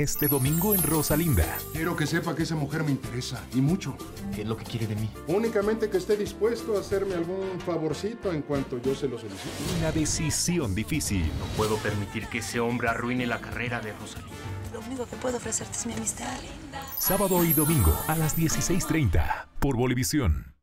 Este domingo en Rosalinda. Quiero que sepa que esa mujer me interesa, y mucho. ¿Qué es lo que quiere de mí? Únicamente que esté dispuesto a hacerme algún favorcito en cuanto yo se lo solicite. Una decisión difícil. No puedo permitir que ese hombre arruine la carrera de Rosalinda. Lo único que puedo ofrecerte es mi amistad. Sábado y domingo a las 16.30 por Bolivisión.